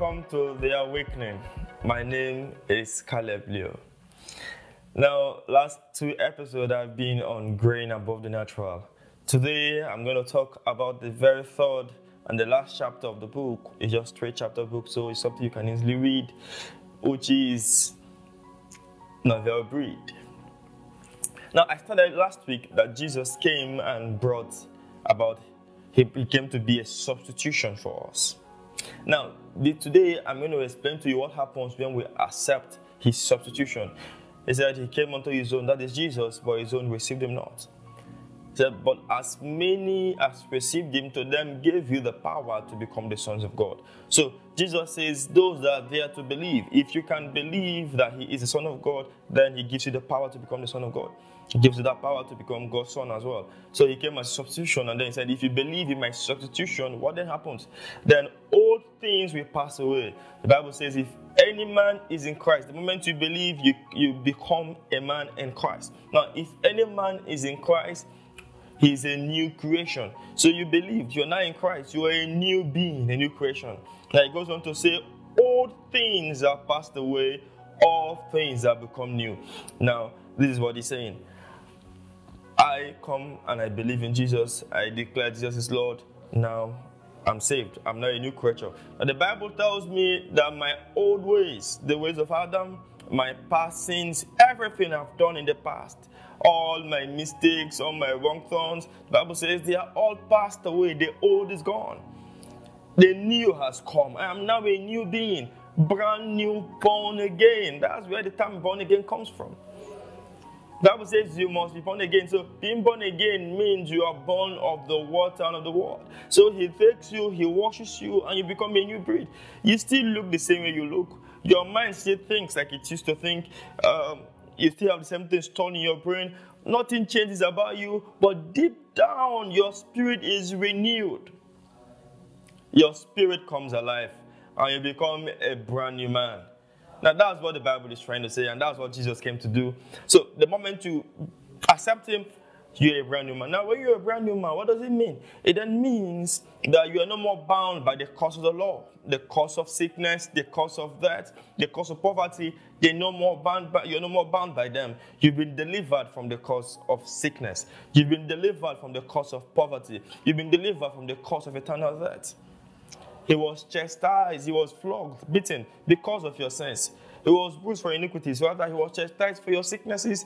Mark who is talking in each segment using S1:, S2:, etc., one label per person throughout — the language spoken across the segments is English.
S1: to The Awakening. My name is Caleb Leo. Now, last two episodes I've been on Growing Above The Natural. Today, I'm going to talk about the very third and the last chapter of the book. It's just three chapter book, so it's something you can easily read, which is Novel Breed. Now, I started last week that Jesus came and brought about, he came to be a substitution for us. Now, today I'm going to explain to you what happens when we accept his substitution. He said he came unto his own, that is Jesus, but his own received him not. But as many as received him, to them gave you the power to become the sons of God. So Jesus says, Those that are there to believe, if you can believe that he is the Son of God, then he gives you the power to become the Son of God. He gives you that power to become God's son as well. So he came as a substitution, and then he said, If you believe in my substitution, what then happens? Then old things will pass away. The Bible says, If any man is in Christ, the moment you believe, you, you become a man in Christ. Now, if any man is in Christ, he is a new creation. So you believe you're now in Christ, you are a new being, a new creation. Now it goes on to say, Old things are passed away, all things have become new. Now, this is what he's saying. I come and I believe in Jesus. I declare Jesus is Lord. Now I'm saved. I'm now a new creature. The Bible tells me that my old ways, the ways of Adam, my past sins, everything I've done in the past, all my mistakes, all my wrong turns, the Bible says they are all passed away. The old is gone. The new has come. I am now a new being, brand new, born again. That's where the term born again comes from. The Bible says you must be born again. So being born again means you are born of the water and of the word. So he takes you, he washes you, and you become a new breed. You still look the same way you look. Your mind still thinks like it used to think. Um, you still have the same thing stored in your brain. Nothing changes about you, but deep down, your spirit is renewed. Your spirit comes alive, and you become a brand new man. Now, that's what the Bible is trying to say, and that's what Jesus came to do. So, the moment you accept Him, you're a brand new man. Now, when you're a brand new man, what does it mean? It then means that you are no more bound by the curse of the law, the curse of sickness, the curse of death, the curse of poverty. They're no more bound by, you're no more bound by them. You've been delivered from the curse of sickness. You've been delivered from the curse of poverty. You've been delivered from the curse of eternal death. He was chastised, he was flogged, beaten because of your sins. He was bruised for iniquities, rather, he was chastised for your sicknesses.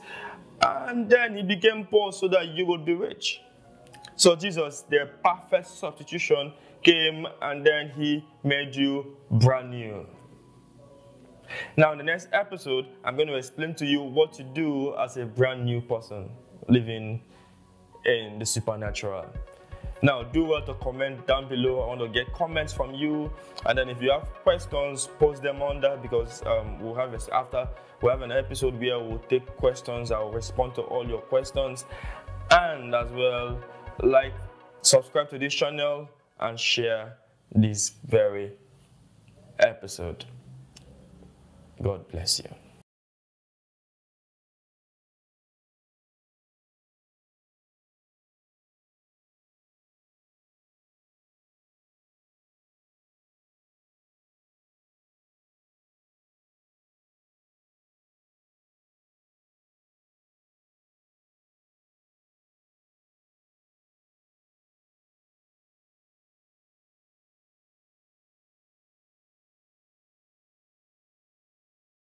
S1: And then he became poor so that you would be rich. So Jesus, the perfect substitution, came and then he made you brand new. Now, in the next episode, I'm going to explain to you what to do as a brand new person living in the supernatural. Now, do well to comment down below. I want to get comments from you. And then if you have questions, post them under because um, we'll have this after we have an episode where we'll take questions. I'll respond to all your questions. And as well, like, subscribe to this channel and share this very episode. God bless you.